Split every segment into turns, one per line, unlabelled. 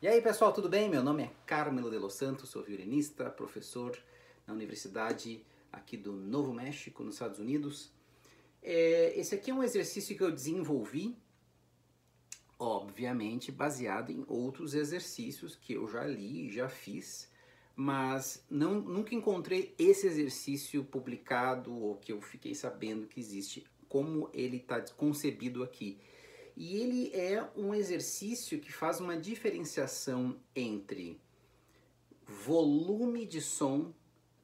E aí pessoal, tudo bem? Meu nome é Carmelo de Los Santos, sou violinista, professor na Universidade aqui do Novo México, nos Estados Unidos. É, esse aqui é um exercício que eu desenvolvi, obviamente baseado em outros exercícios que eu já li já fiz, mas não, nunca encontrei esse exercício publicado ou que eu fiquei sabendo que existe, como ele está concebido aqui. E ele é um exercício que faz uma diferenciação entre volume de som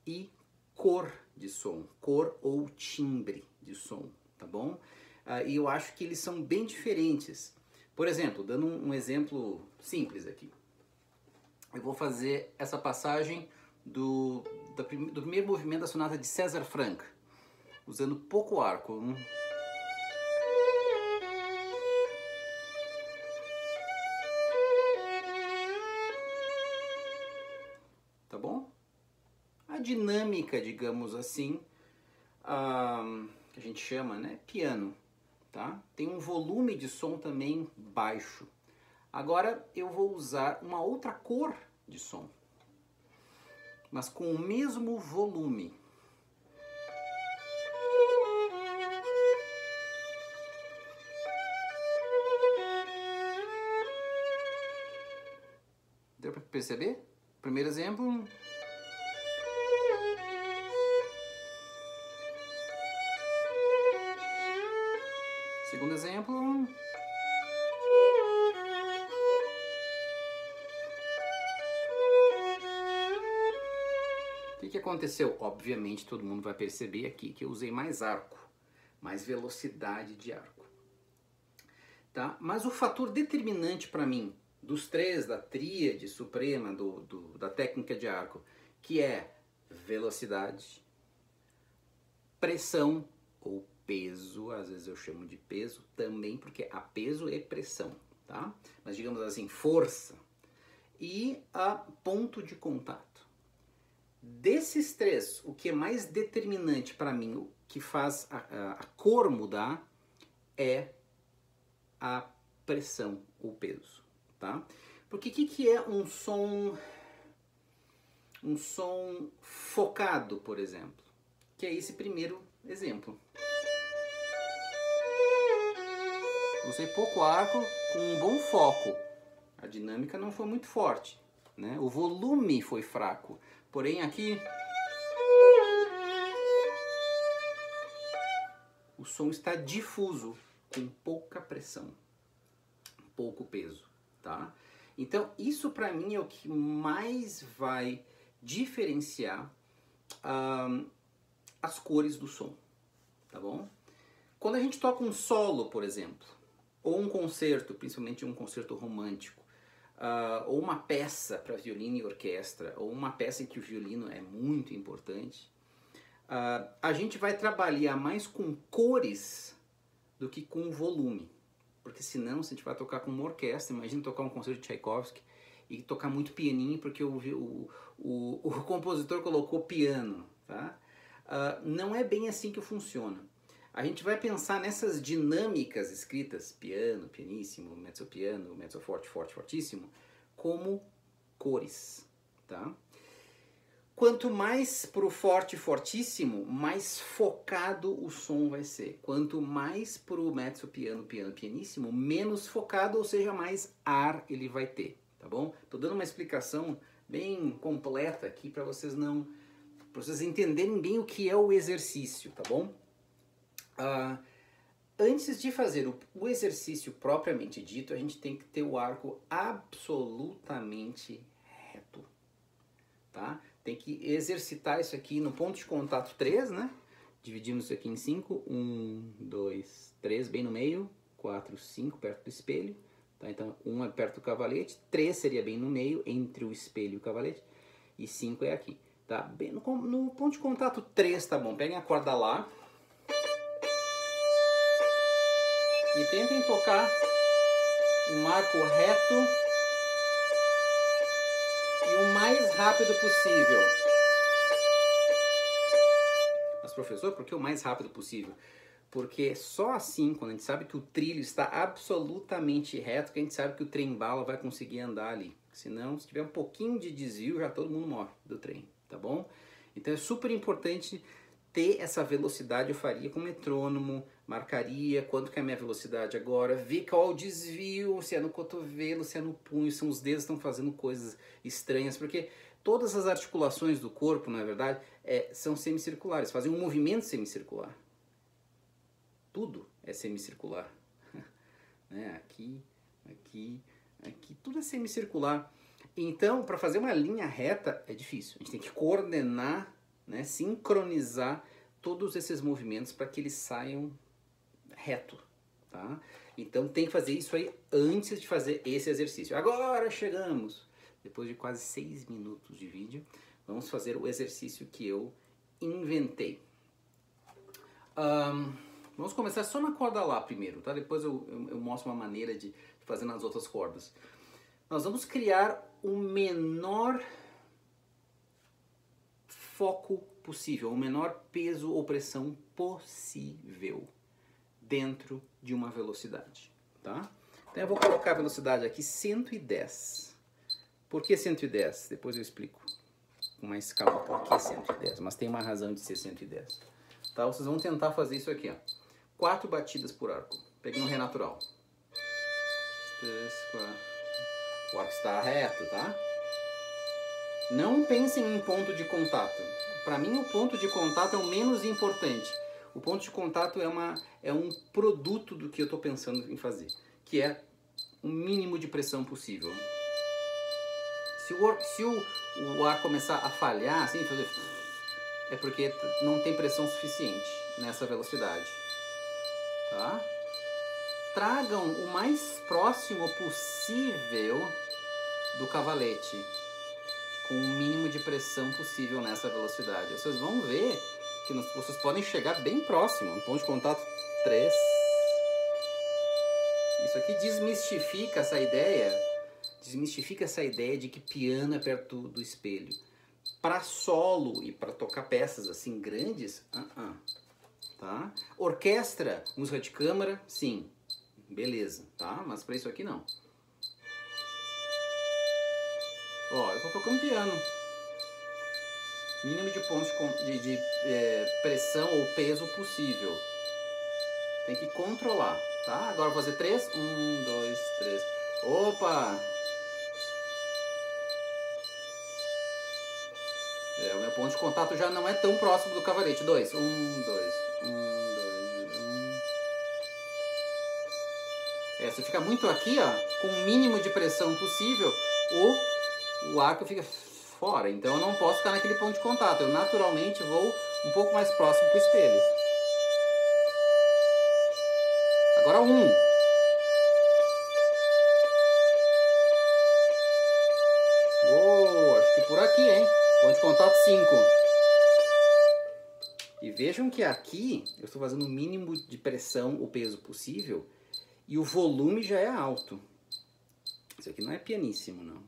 e cor de som, cor ou timbre de som, tá bom? Uh, e eu acho que eles são bem diferentes. Por exemplo, dando um, um exemplo simples aqui, eu vou fazer essa passagem do, do, primeiro movimento da sonata de César Franck, usando pouco arco. Dinâmica, digamos assim, uh, que a gente chama, né, piano, tá? Tem um volume de som também baixo. Agora eu vou usar uma outra cor de som, mas com o mesmo volume. Deu para perceber? Primeiro exemplo. Segundo exemplo. O que, que aconteceu? Obviamente todo mundo vai perceber aqui que eu usei mais arco, mais velocidade de arco. Tá? Mas o fator determinante para mim dos três, da tríade suprema do, do, da técnica de arco, que é velocidade, pressão ou peso, às vezes eu chamo de peso também, porque a peso é pressão, tá? Mas digamos assim, força e a ponto de contato. Desses três, o que é mais determinante para mim, o que faz a, a, a cor mudar, é a pressão, o peso, tá? Porque o que, que é um som, um som focado, por exemplo? Que é esse primeiro exemplo. Usei pouco arco com um bom foco. A dinâmica não foi muito forte, né? O volume foi fraco. Porém aqui o som está difuso, com pouca pressão, pouco peso, tá? Então isso para mim é o que mais vai diferenciar as cores do som, tá bom? Quando a gente toca um solo, por exemplo, ou um concerto, principalmente um concerto romântico, uh, ou uma peça para violino e orquestra, ou uma peça em que o violino é muito importante, uh, a gente vai trabalhar mais com cores do que com volume. Porque senão, se a gente vai tocar com uma orquestra, imagina tocar um concerto de Tchaikovsky e tocar muito pianinho porque o, o, o, o compositor colocou piano, tá? Uh, não é bem assim que funciona a gente vai pensar nessas dinâmicas escritas, piano, pianíssimo, mezzo piano, mezzo forte, forte, fortíssimo, como cores, tá? Quanto mais pro forte, fortíssimo, mais focado o som vai ser. Quanto mais pro mezzo piano, piano, pianíssimo, menos focado, ou seja, mais ar ele vai ter, tá bom? Tô dando uma explicação bem completa aqui para vocês não para vocês entenderem bem o que é o exercício, tá bom? Uh, antes de fazer o, o, exercício propriamente dito, a gente tem que ter o arco absolutamente reto, tá? Tem que exercitar isso aqui no ponto de contato 3, né? Dividimos isso aqui em 5, 1, 2, 3, bem no meio, 4, 5, perto do espelho, tá? Então, 1 um é perto do cavalete, 3 seria bem no meio, entre o espelho e o cavalete, e 5 é aqui, tá? Bem no, no ponto de contato 3, tá bom? Peguem a corda lá, e tentem tocar um marco reto e o mais rápido possível. Mas professor, por que o mais rápido possível? Porque só assim, quando a gente sabe que o trilho está absolutamente reto, que a gente sabe que o trem bala vai conseguir andar ali. Senão, se tiver um pouquinho de desvio, já todo mundo morre do trem, tá bom? Então é super importante ter essa velocidade, eu faria com metrônomo, marcaria quanto que é a minha velocidade agora, ver qual é o desvio, se é no cotovelo, se é no punho, se os dedos estão fazendo coisas estranhas, porque todas as articulações do corpo, na verdade, é, são semicirculares, fazem um movimento semicircular tudo é semicircular. né? Aqui, aqui, aqui, tudo é semicircular. Então, para fazer uma linha reta é difícil. A gente tem que coordenar, né? sincronizar todos esses movimentos para que eles saiam reto. Tá? Então tem que fazer isso aí antes de fazer esse exercício. Agora chegamos, depois de quase seis minutos de vídeo, vamos fazer o exercício que eu inventei. Um, Vamos começar só na corda lá primeiro, tá? Depois eu, eu, eu mostro uma maneira de, fazer nas outras cordas. Nós vamos criar o menor foco possível, o menor peso ou pressão possível dentro de uma velocidade, tá? Então eu vou colocar a velocidade aqui 110. Por que 110? Depois eu explico com mais calma por que 110, mas tem uma razão de ser 110. Tá? Vocês vão tentar fazer isso aqui, ó quatro batidas por arco. Peguei um ré natural. Três, quatro. O arco está reto, tá? Não pensem em ponto de contato. Para mim, o ponto de contato é o menos importante. O ponto de contato é, uma, é um produto do que eu estou pensando em fazer, que é o mínimo de pressão possível. Se o, se o, o ar começar a falhar, assim, fazer é porque não tem pressão suficiente nessa velocidade tá? Tragam o mais próximo possível do cavalete, com o mínimo de pressão possível nessa velocidade. Vocês vão ver que vocês podem chegar bem próximo, um ponto de contato 3. Isso aqui desmistifica essa ideia, desmistifica essa ideia de que piano é perto do espelho. Para solo e para tocar peças assim grandes, uh -uh. Tá? Orquestra, música de câmara, sim. Beleza, tá? Mas para isso aqui não. Ó, eu tô tocando piano. Mínimo de pontos de, de é, pressão ou peso possível. Tem que controlar, tá? Agora vou fazer três. Um, dois, três. Opa! É, o meu ponto de contato já não é tão próximo do cavalete. Dois. Um, dois. Um, dois, um. É, se fica muito aqui, ó, com o mínimo de pressão possível, o, o arco fica fora. Então eu não posso ficar naquele ponto de contato. Eu naturalmente vou um pouco mais próximo para o espelho. Agora um. Oh, acho que por aqui, hein? Ponto de contato 5. E vejam que aqui eu estou fazendo o mínimo de pressão, o peso possível, e o volume já é alto. Isso aqui não é pianíssimo, não.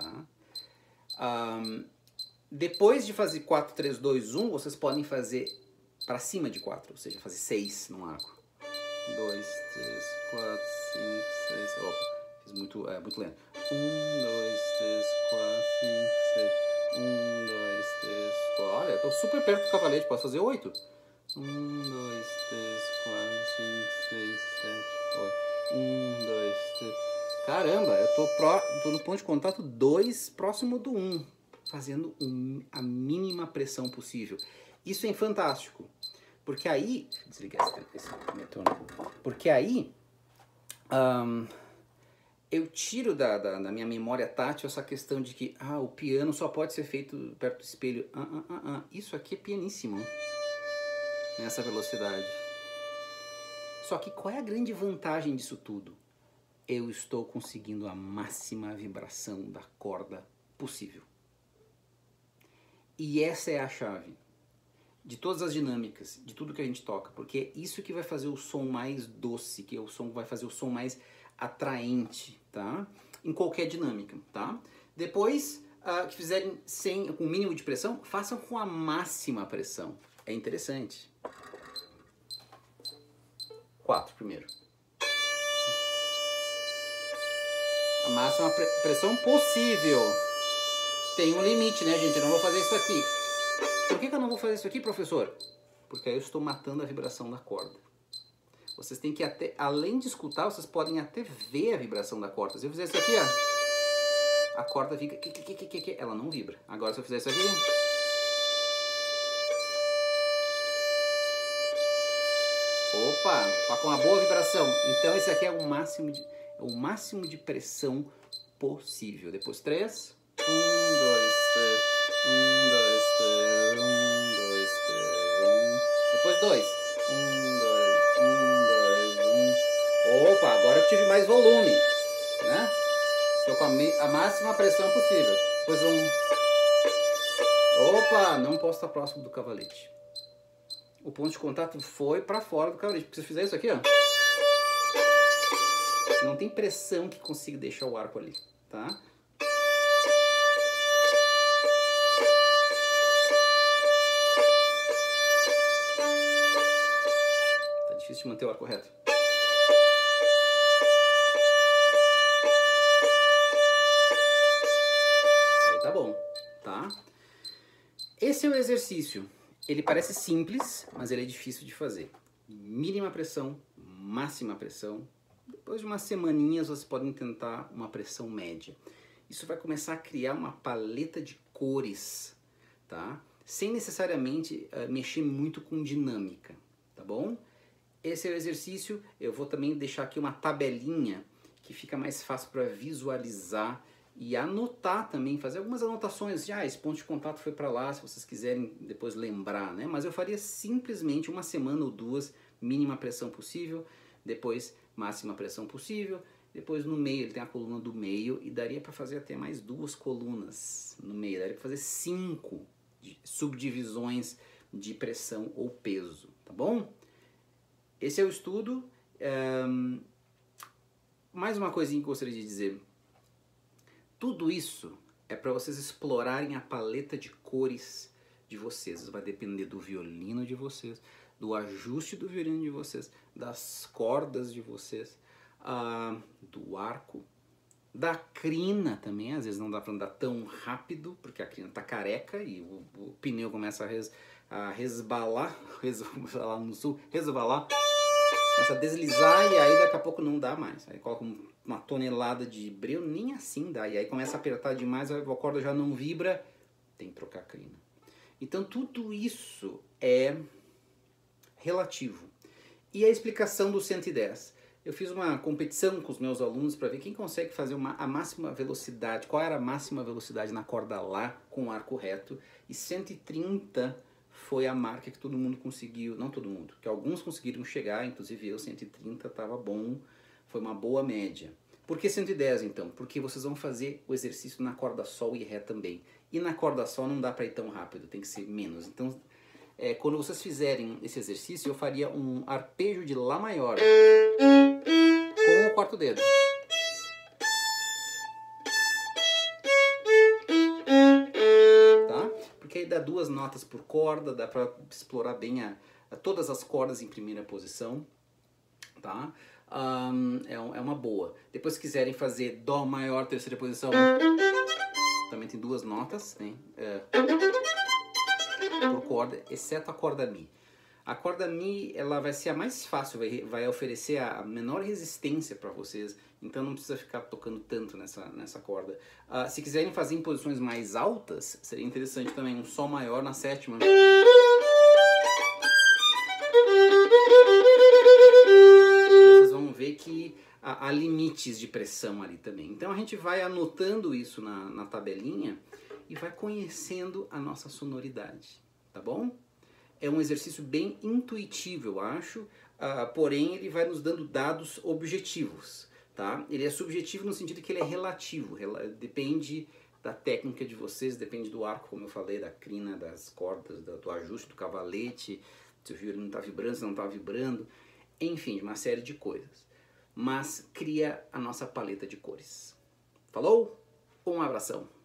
Tá? Um, depois de fazer 4, 3, 2, 1, vocês podem fazer para cima de 4, ou seja, fazer 6 no arco. 2, 3, 4, 5, 6. Opa, fiz muito, é, muito lento. 1, 2, 3, 4, 5, 6. Um, dois, três, quatro. Olha, eu tô super perto do cavalete, posso fazer oito? Um, dois, três, quatro, cinco, seis, sete, oito. Um, dois, três. Caramba, eu tô, tô no ponto de contato dois próximo do um, fazendo um, a mínima pressão possível. Isso é fantástico, porque aí. Esse, esse metrônomo. Porque aí. Um, eu tiro da, da, da, minha memória tátil essa questão de que ah, o piano só pode ser feito perto do espelho. Ah, ah, ah, ah. Isso aqui é pianíssimo nessa velocidade. Só que qual é a grande vantagem disso tudo? Eu estou conseguindo a máxima vibração da corda possível. E essa é a chave de todas as dinâmicas, de tudo que a gente toca, porque é isso que vai fazer o som mais doce, que é o som vai fazer o som mais atraente, tá? Em qualquer dinâmica, tá? Depois uh, que fizerem sem, com o mínimo de pressão, façam com a máxima pressão. É interessante. quatro primeiro. A máxima pressão possível. Tem um limite, né, gente? Eu não vou fazer isso aqui. Por que, que eu não vou fazer isso aqui, professor? Porque aí eu estou matando a vibração da corda. Vocês têm que até, além de escutar, vocês podem até ver a vibração da corda. Se eu fizer isso aqui, ó, a corda fica, ela não vibra. Agora se eu fizer isso aqui, opa, tá com uma boa vibração. Então esse aqui é o máximo de, o máximo de pressão possível. Depois três, um, dois, três, um, dois, três, um, dois, três, um. Depois dois, um, dois, um, Opa, agora eu tive mais volume, né? Estou com a, a máxima pressão possível. Depois um... Opa, não posso estar próximo do cavalete. O ponto de contato foi para fora do cavalete. Porque se eu fizer isso aqui, ó... Não tem pressão que consiga deixar o arco ali, tá? Tá difícil de manter o arco reto. Esse é o exercício. Ele parece simples, mas ele é difícil de fazer. Mínima pressão, máxima pressão. Depois de umas semaninhas vocês podem tentar uma pressão média. Isso vai começar a criar uma paleta de cores, tá? Sem necessariamente uh, mexer muito com dinâmica, tá bom? Esse é o exercício. Eu vou também deixar aqui uma tabelinha que fica mais fácil para visualizar e anotar também, fazer algumas anotações, já ah, esse ponto de contato foi para lá, se vocês quiserem depois lembrar, né? Mas eu faria simplesmente uma semana ou duas, mínima pressão possível, depois máxima pressão possível, depois no meio ele tem a coluna do meio e daria para fazer até mais duas colunas no meio, daria para fazer cinco subdivisões de pressão ou peso, tá bom? Esse é o estudo. Mais uma coisinha que eu gostaria de dizer tudo isso é para vocês explorarem a paleta de cores de vocês. Vai depender do violino de vocês, do ajuste do violino de vocês, das cordas de vocês, uh, do arco, da crina também. Às vezes não dá para andar tão rápido porque a crina tá careca e o, o pneu começa a, res, a resbalar, resbalar no sul, resbalar, começa a deslizar e aí daqui a pouco não dá mais. Aí coloca um uma tonelada de breu, nem assim dá. E aí começa a apertar demais, a corda já não vibra, tem que trocar a crina. Então tudo isso é relativo. E a explicação do 110? Eu fiz uma competição com os meus alunos para ver quem consegue fazer uma, a máxima velocidade, qual era a máxima velocidade na corda Lá com arco reto, e 130 foi a marca que todo mundo conseguiu, não todo mundo, que alguns conseguiram chegar, inclusive eu, 130 estava bom, foi uma boa média. Por que 110 então? Porque vocês vão fazer o exercício na corda sol e ré também. E na corda sol não dá para ir tão rápido, tem que ser menos. Então, é, quando vocês fizerem esse exercício, eu faria um arpejo de Lá maior com o quarto dedo. Tá? Porque aí dá duas notas por corda, dá para explorar bem a, a todas as cordas em primeira posição. Tá? um, é, é, uma boa. Depois se quiserem fazer Dó maior, terceira posição, também tem duas notas, né? É, por corda, exceto a corda Mi. A corda Mi ela vai ser a mais fácil, vai, vai oferecer a menor resistência para vocês, então não precisa ficar tocando tanto nessa, nessa corda. Uh, se quiserem fazer em posições mais altas, seria interessante também um Sol maior na sétima. ver que há, há, limites de pressão ali também. Então a gente vai anotando isso na, na tabelinha e vai conhecendo a nossa sonoridade, tá bom? É um exercício bem intuitivo, eu acho, uh, porém ele vai nos dando dados objetivos, tá? Ele é subjetivo no sentido que ele é relativo, rela depende da técnica de vocês, depende do arco, como eu falei, da crina, das cordas, do, do ajuste do cavalete, se o violino está vibrando, se não está vibrando, enfim, uma série de coisas mas cria a nossa paleta de cores. Falou? Um abração!